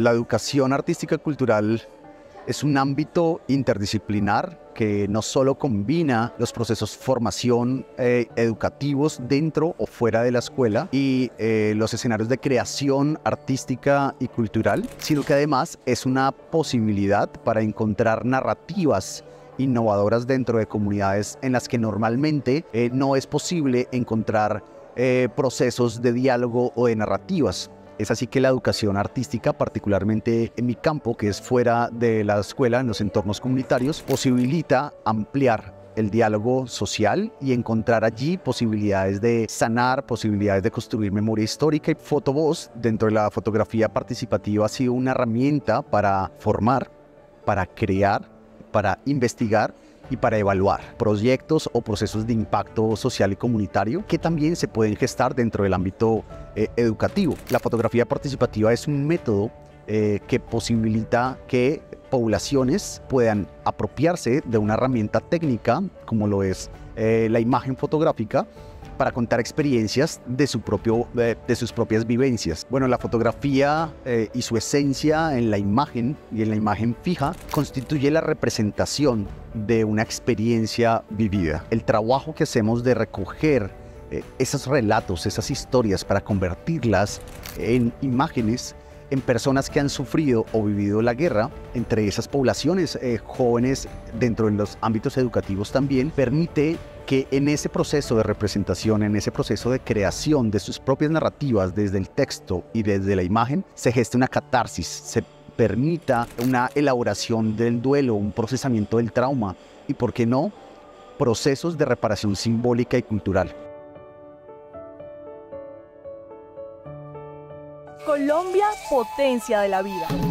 La educación artística cultural es un ámbito interdisciplinar que no solo combina los procesos formación eh, educativos dentro o fuera de la escuela y eh, los escenarios de creación artística y cultural, sino que además es una posibilidad para encontrar narrativas innovadoras dentro de comunidades en las que normalmente eh, no es posible encontrar procesos de diálogo o de narrativas. Es así que la educación artística, particularmente en mi campo, que es fuera de la escuela, en los entornos comunitarios, posibilita ampliar el diálogo social y encontrar allí posibilidades de sanar, posibilidades de construir memoria histórica y fotovoz. Dentro de la fotografía participativa ha sido una herramienta para formar, para crear, para investigar y para evaluar proyectos o procesos de impacto social y comunitario que también se pueden gestar dentro del ámbito eh, educativo. La fotografía participativa es un método eh, que posibilita que poblaciones puedan apropiarse de una herramienta técnica como lo es eh, la imagen fotográfica para contar experiencias de, su propio, de, sus propias vivencias. Bueno, la fotografía eh, y su esencia en la imagen y en la imagen fija constituye la representación de una experiencia vivida. El trabajo que hacemos de recoger eh, esos relatos, esas historias para convertirlas en imágenes en personas que han sufrido o vivido la guerra, entre esas poblaciones eh, jóvenes dentro de los ámbitos educativos también, permite que en ese proceso de representación, en ese proceso de creación de sus propias narrativas desde el texto y desde la imagen, se geste una catarsis, se permita una elaboración del duelo, un procesamiento del trauma y, ¿por qué no?, procesos de reparación simbólica y cultural. Colombia, potencia de la vida.